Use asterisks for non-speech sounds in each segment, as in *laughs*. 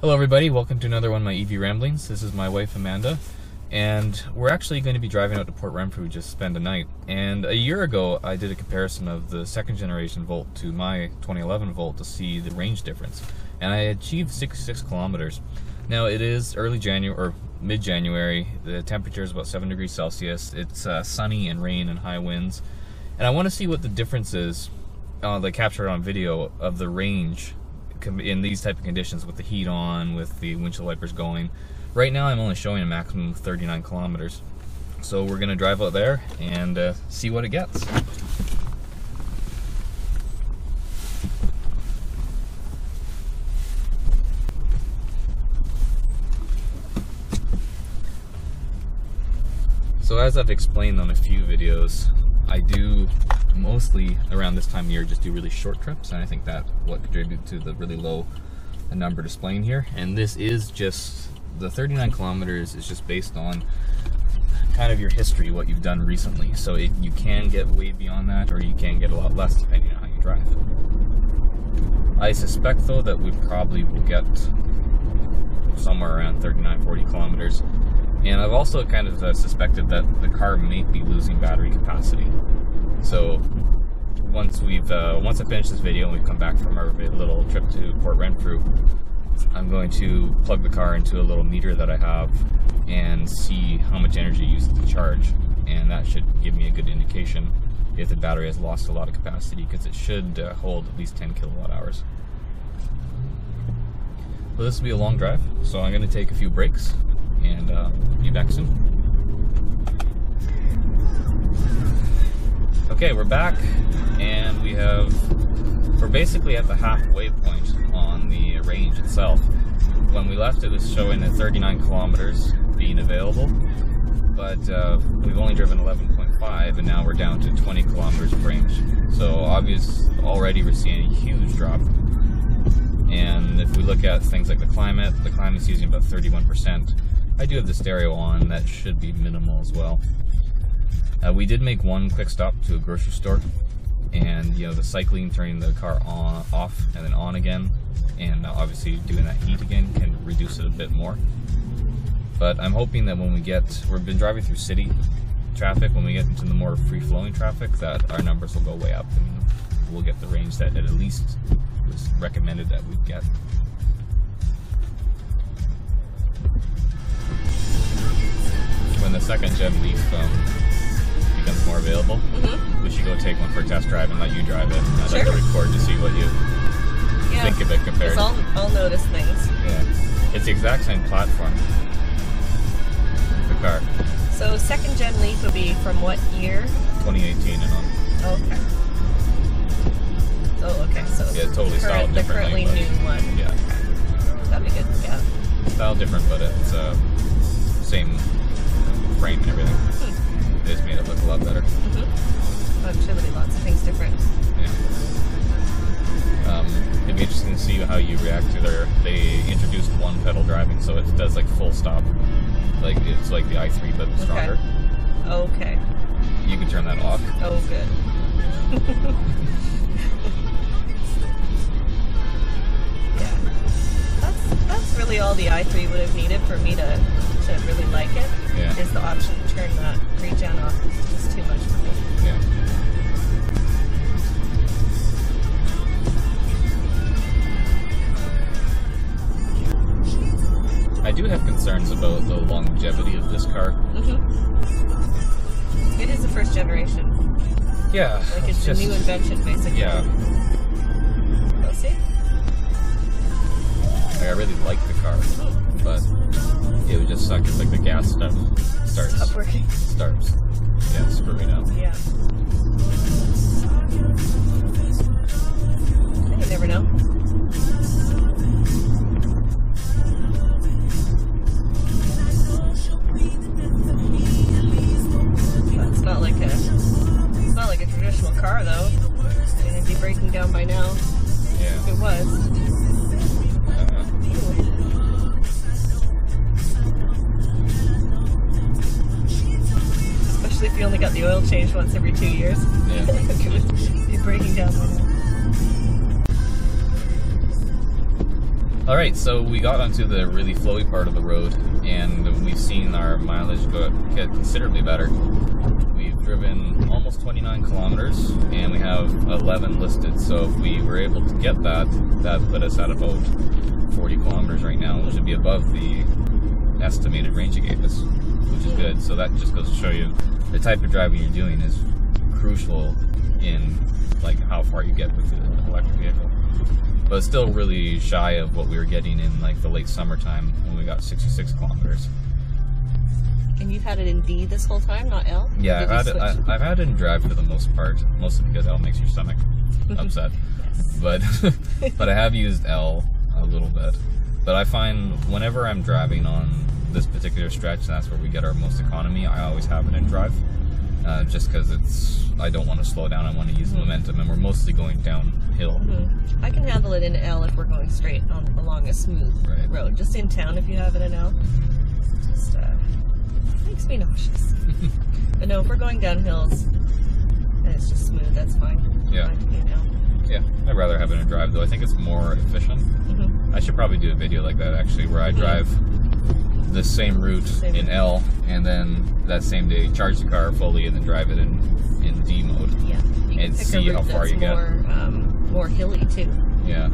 Hello, everybody. Welcome to another one of my EV ramblings. This is my wife Amanda, and we're actually going to be driving out to Port Renfrew just spend a night. And a year ago, I did a comparison of the second generation Volt to my 2011 Volt to see the range difference, and I achieved 66 kilometers. Now it is early January or mid January. The temperature is about seven degrees Celsius. It's uh, sunny and rain and high winds, and I want to see what the difference is, uh, like captured on video, of the range in these type of conditions with the heat on, with the windshield wipers going. Right now I'm only showing a maximum of 39 kilometers. So we're gonna drive out there and uh, see what it gets. So as I've explained on a few videos, I do mostly around this time of year just do really short trips, and I think that what contributed to the really low number displaying here. And this is just the 39 kilometers is just based on kind of your history, what you've done recently. So it, you can get way beyond that, or you can get a lot less depending on how you drive. I suspect though that we probably will get somewhere around 39, 40 kilometers. And I've also kind of uh, suspected that the car may be losing battery capacity. So once we've uh, once I finish this video and we've come back from our little trip to Port Renfrew, I'm going to plug the car into a little meter that I have and see how much energy it uses to charge, and that should give me a good indication if the battery has lost a lot of capacity because it should uh, hold at least 10 kilowatt hours. Well, this will be a long drive, so I'm going to take a few breaks and uh, be back soon. Okay, we're back, and we have, we're basically at the halfway point on the range itself. When we left, it was showing at 39 kilometers being available, but uh, we've only driven 11.5, and now we're down to 20 kilometers of range. So obvious, already we're seeing a huge drop. And if we look at things like the climate, the climate's using about 31%. I do have the stereo on, that should be minimal as well. Uh, we did make one quick stop to a grocery store, and you know the cycling, turning the car on, off, and then on again, and obviously doing that heat again can reduce it a bit more. But I'm hoping that when we get, we've been driving through city traffic, when we get into the more free-flowing traffic, that our numbers will go way up, and we'll get the range that it at least was recommended that we'd get. When the second gen Leaf um, becomes more available, mm-hmm. we should go take one for a test drive and let you drive it. I'd sure. like to record to see what you yeah. think of it compared. I'll, I'll notice things. Yeah, it's the exact same platform. The car. So second gen Leaf would be from what year? 2018 and on. okay. Oh, okay. So yeah, totally styled the currently new one. Yeah. Okay. That'd be good. Yeah. Style different, but it's uh, same frame and everything. Hmm just made it look a lot better. Mm-hmm. Actually, lots of things different. Yeah. Um, it'd be interesting to see how you react to their. They introduced one pedal driving, so it does like full stop. Like it's like the i3 but stronger. Okay. okay. You can turn that off. Oh, good. *laughs* yeah. That's that's really all the i3 would have needed for me to to really like it. Yeah. Is the option to turn that regen off. It's just too much for me. Yeah. I do have concerns about the longevity of this car. Mm-hmm. It is the first generation. Yeah. Like it's, it's a new invention, basically. Yeah. We'll see. Like, I really like the car, but it would just suck if like the gas stuff starts Stop working. Starts. Yeah, screwing up. Yeah. Only got the oil changed once every two years. Yeah. *laughs* be breaking down. All right, so we got onto the really flowy part of the road, and we've seen our mileage go get considerably better. We've driven almost 29 kilometers, and we have 11 listed. So if we were able to get that, that put us at about 40 kilometers right now, which would be above the estimated range you gave us, which is good. So that just goes to show you the type of driving you're doing is crucial in like how far you get with the electric vehicle but still really shy of what we were getting in like the late summertime when we got 66 kilometers. And you've had it in D this whole time, not L? Yeah, I've had, it, I, have had it in drive for the most part, mostly because L makes your stomach *laughs* upset. But *laughs* but I have used L a little bit. But I find whenever I'm driving on this particular stretch, and that's where we get our most economy, I always have it in drive uh, just because it's I don't want to slow down. I want to use mm-hmm. momentum, and we're mostly going downhill. Mm-hmm. I can handle it in L if we're going straight on along a smooth right. road. Just in town, if you have it in L, just uh, makes me nauseous. *laughs* but no, if we're going down hills and it's just smooth, that's fine. Yeah. Yeah, I'd rather have it in drive though. I think it's more efficient. Mm-hmm. I should probably do a video like that actually, where I mm-hmm. drive the same route same in L, and then that same day charge the car fully and then drive it in in D mode. Yeah. and see how far you get. More, um, more hilly too. Yeah.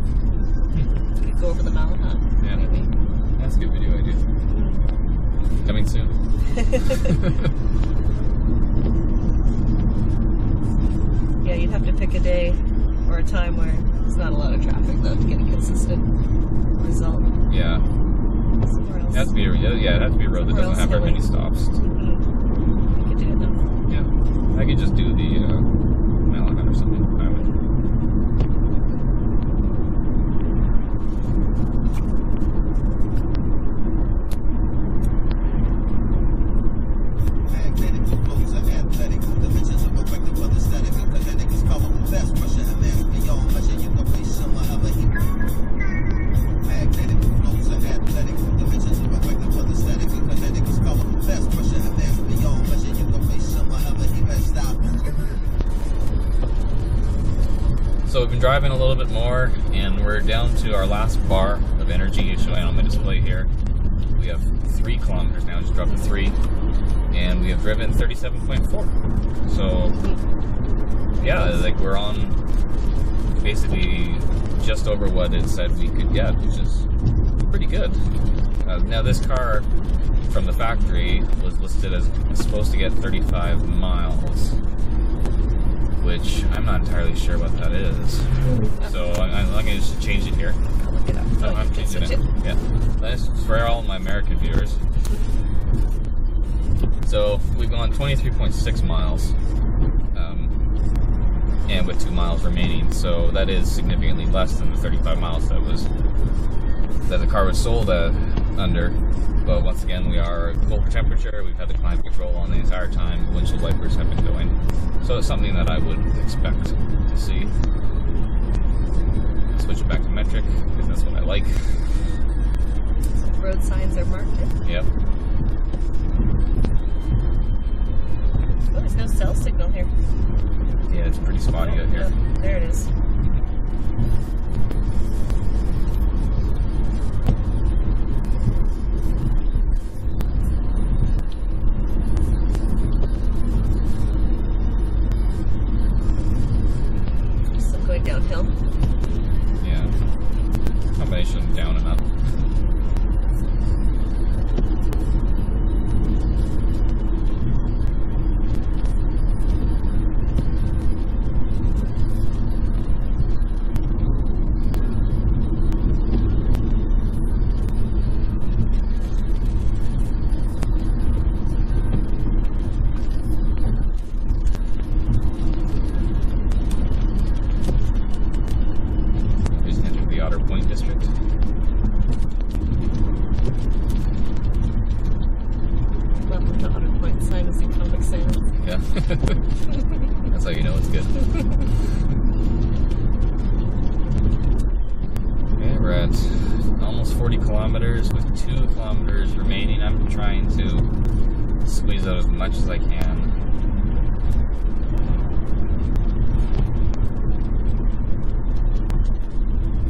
You could go over the Malahat. Yeah. Maybe. That's a good video idea. Coming soon. *laughs* yeah, you'd have to pick a day or a time where there's not a lot of traffic though to get a consistent result. Yeah. It has to be a, yeah, it has to be a road that doesn't have very many stops. Mm-hmm. You could do it though. Yeah, I could just do the uh, or something. More, and we're down to our last bar of energy showing on my display here. We have three kilometers now, just dropped to three, and we have driven 37.4. So, yeah, like we're on basically just over what it said we could get, which is pretty good. Uh, now, this car from the factory was listed as supposed to get 35 miles which I'm not entirely sure what that is. So I'm, I'm going to just change it here. I'll look it up. Oh, I'm changing it. it. Yeah. That's for all my American viewers. So we've gone 23.6 miles, um, and with two miles remaining. So that is significantly less than the 35 miles that was that the car was sold at under. But once again, we are colder temperature. We've had the climate control on the entire time. The Windshield wipers have been going. So it's something that I would expect to see. Switch it back to metric, because that's what I like. road signs are marked in? Yep. Oh, there's no cell signal here. Yeah, it's pretty spotty oh, out here. Oh, there it is. That's how you know it's good. okay, we're at almost 40 kilometers with two kilometers remaining. I'm trying to squeeze out as much as I can.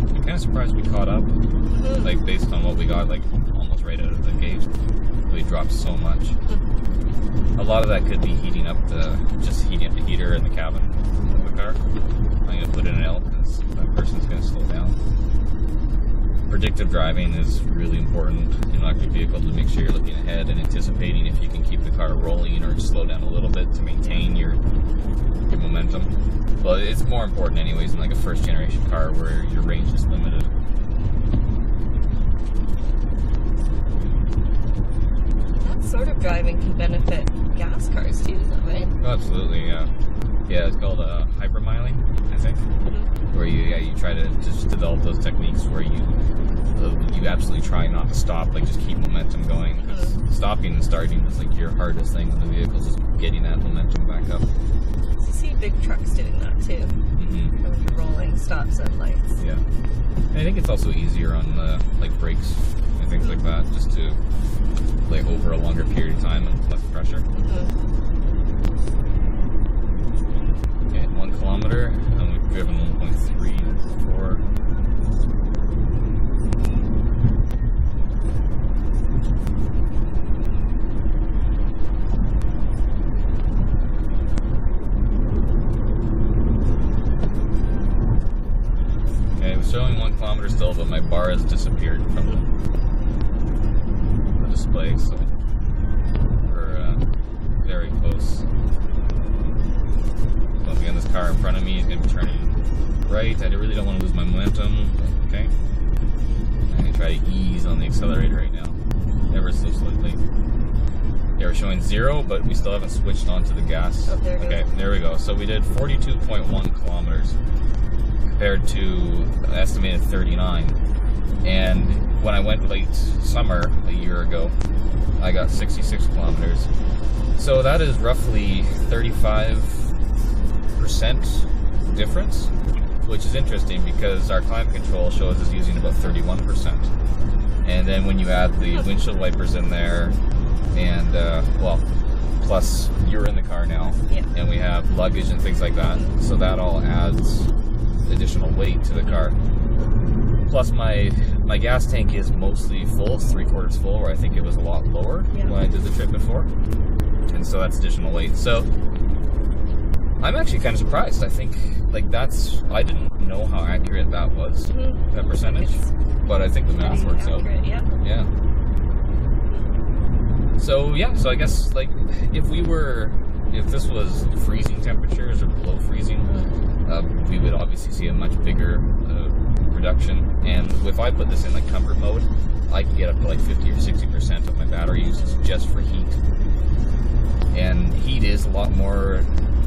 I'm kind of surprised we caught up. Like based on what we got, like almost right out of the gate, we dropped so much. A lot of that could be heating up the just heating up the heater in the cabin of the car. I'm gonna put in an L because that person's gonna slow down. Predictive driving is really important in an electric vehicle to make sure you're looking ahead and anticipating if you can keep the car rolling or slow down a little bit to maintain your your momentum. Well, it's more important anyways in like a first generation car where your range is limited. That sort of driving can benefit gas cars too, is that right? Oh, absolutely, yeah. Yeah, it's called uh, hypermiling, I think, mm-hmm. Where you yeah you try to just develop those techniques where you uh, you absolutely try not to stop, like just keep momentum going. Mm-hmm. Stopping and starting is like your hardest thing with the vehicle, just getting that momentum back up see big trucks doing that too. Mm-hmm. rolling stops at lights. Yeah. And I think it's also easier on the like brakes and things like that, just to like over a longer period of time and less pressure. Mm-hmm. Okay, one kilometer, we have a 1.3 4 right. I really don't want to lose my momentum. Okay. I'm going to try to ease on the accelerator right now, ever so slightly. Yeah, we're showing zero, but we still haven't switched onto the gas. Oh, there okay, there we go. So we did 42.1 kilometers compared to estimated 39. And when I went late summer a year ago, I got 66 kilometers. So that is roughly 35% difference, which is interesting because our climate control shows us using about 31%. And then when you add the windshield wipers in there, and uh, well, plus you're in the car now, yeah. and we have luggage and things like that, so that all adds additional weight to the car. Plus, my my gas tank is mostly full, three quarters full, where I think it was a lot lower yeah. when I did the trip before, and so that's additional weight. So I'm actually kind of surprised. I think like that's I didn't know how accurate that was mm-hmm. that percentage, it's but I think the math works accurate, out. Yeah. Yeah. So yeah, so I guess like if we were if this was freezing temperatures or below freezing, uh, we would obviously see a much bigger uh, reduction. And if I put this in like comfort mode, I can get up to like 50 or 60% of my battery usage just for heat. And heat is a lot more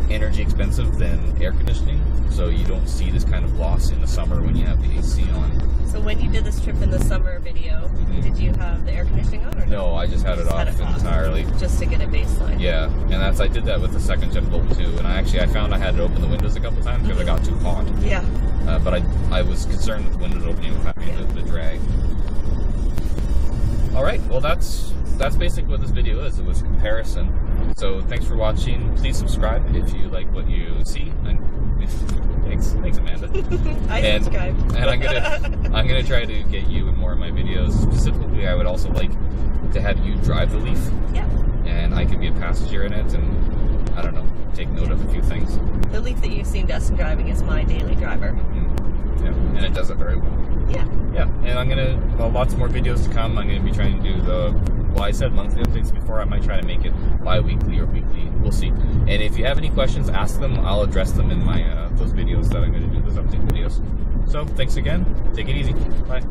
energy expensive than air conditioning, so you don't see this kind of loss in the summer when you have the AC on. So when you did this trip in the summer video, mm-hmm. did you have the air conditioning on or no? No, I just had, it, off had it, off entirely. Just to get a baseline. Yeah, and that's I did that with the second gen Volt too, and I actually I found I had to open the windows a couple times because mm-hmm. I got too hot. Yeah. Uh, but I I was concerned with the windows opening with having yeah. the, the drag. All right, well that's that's basically what this video is. It was comparison. So thanks for watching. Please subscribe if you like what you see. And *laughs* thanks, thanks Amanda. *laughs* I and, subscribe. and I'm gonna *laughs* I'm gonna try to get you in more of my videos. Specifically, I would also like to have you drive the Leaf. Yeah. And I could be a passenger in it, and I don't know, take note of a few things. The Leaf that you've seen Dustin driving is my daily driver. Mm-hmm. Yeah, and it does it very well. Yeah. Yeah, and I'm gonna well, lots more videos to come. I'm gonna be trying to do the well, I said monthly updates before. I might try to make it bi-weekly or weekly. We'll see. And if you have any questions, ask them. I'll address them in my uh, those videos that I'm going to do, those update videos. So thanks again. Take it easy. Bye.